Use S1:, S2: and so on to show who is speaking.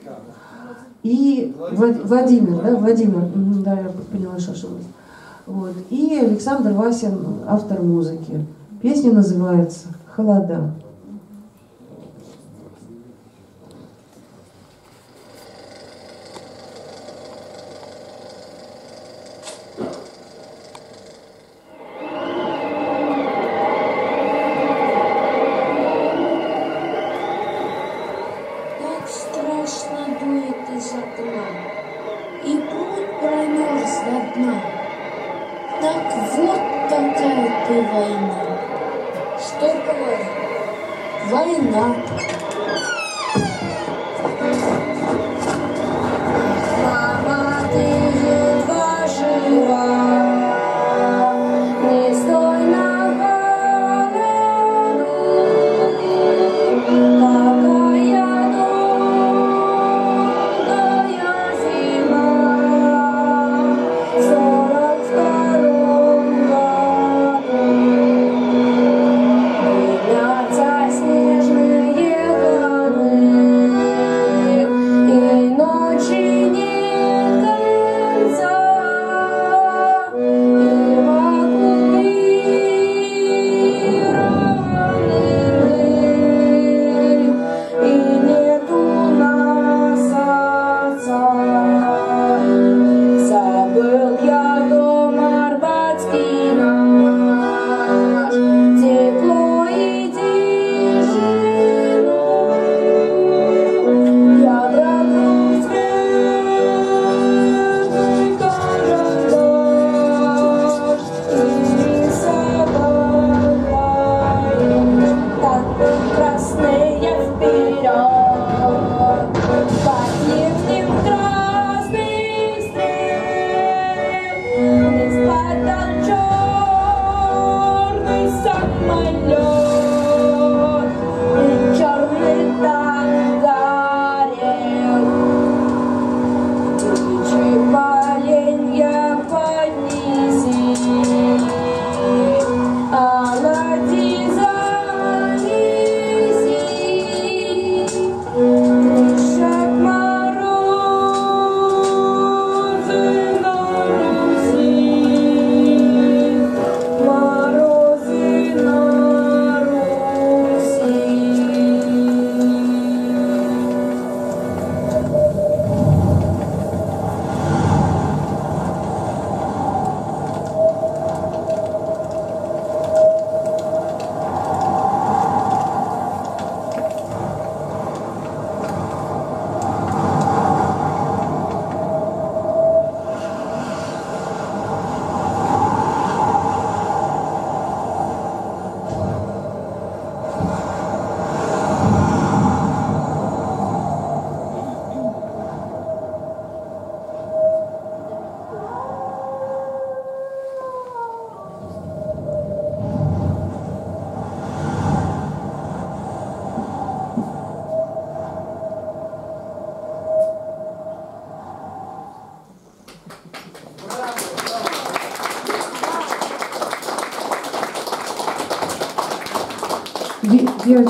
S1: сказала. И Владимир, да, Владимир, да, я поняла, что ошиблась. Вот. И Александр Васин, автор музыки. Песня называется «Холода». Вот такая ты война. Что такое? Война. девочки